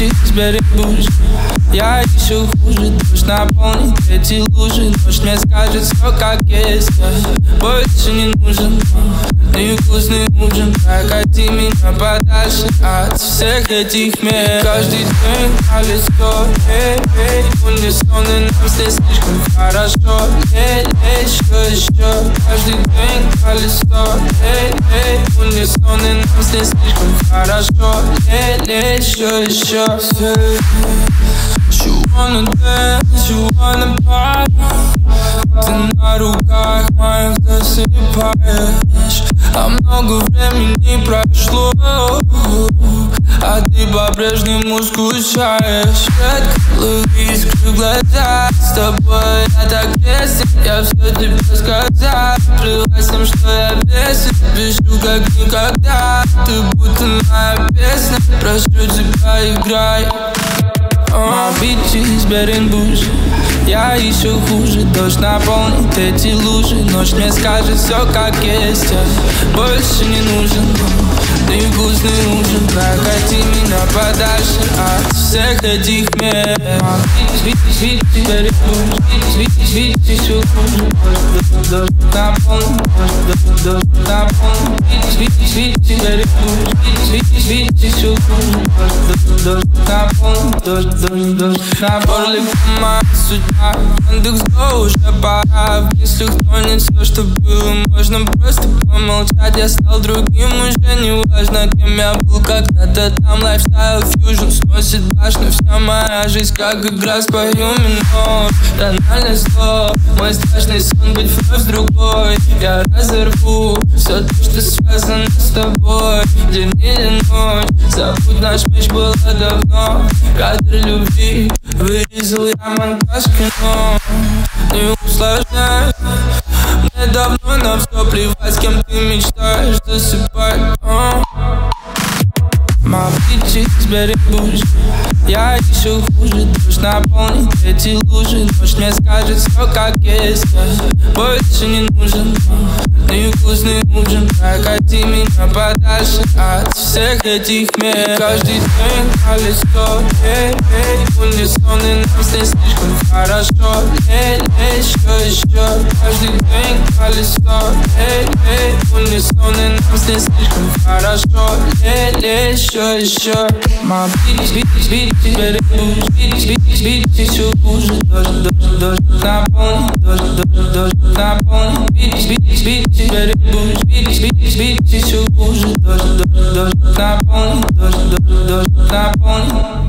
Better bougie Я еще хуже Дождь наполнит эти лужи. Ночь мне скажет все как есть. Больше не нужен Невкусный ужин Прокати меня подальше от всех этих мест Каждый день на лицо Эй, эй, унисоны нам здесь слишком хорошо. Эй, эй, что еще? Каждый день лицо Эй, эй, унисоны нам здесь слишком хорошо. Эй, эй, что еще? You wanna dance, you wanna party. Ты на руках моих засыпаешь. А много времени прошло. А ты по-прежнему скучаешь. Редко искры глаза. С тобой я так весен Я все тебе сказал Прилась что я весен Пишу как никогда. Ты будто моя песня Прошу тебя, играй. My than bougie Я еще хуже Дождь наполнит эти лужи. Ночь мне скажет все как есть Я больше не нужен Ты вкусный ужин Прокати меня подальше От всех этих мест Наполнит Bitches, bitches better than bougie Bitches, bitches еще хуже Дождь, дождь наполнит Дождь дождь, дождь На горле моя судьба Яндекс Go уже пора В мыслях тонет все, что было Можно просто помолчать Я стал другим, уже не важно Кем я был когда-то там Lifestyle fusion сносит башню Вся моя жизнь как игра Спою минор Тональный зло Мой страшный сон быть вновь другой. Я разорву все то, что связано с тобой День или ночь. Забудь наш меч было давно. Кадр любви Вырезал я монтаж кино. Не усложняй. Мне давно на все плевать С кем ты мечтаешь засыпать uh. Better bougie Я еще хуже Дождь наполнит эти лужи. Ночь мне скажет все как есть. Больше не нужен. Невкусный ужин. Прокати меня подальше от всех этих мест Каждый день на лицо Эй, эй, унисоны нам здесь слишком хорошо. Эй, эй, что еще? Каждый день на лицо Эй, эй, унисоны нам здесь слишком хорошо. Эй, эй, что еще? My bitch, bitch, bitch, better bougie Bitch, bitch, bitch, еще хуже Дождь, дождь, дождь наполнит Дождь, дождь, дождь наполнит Bitch, bitch, bitch, better bougie Bitch, bitch, bitch, еще хуже Дождь, дождь, дождь наполнит Дождь, дождь, дождь наполнит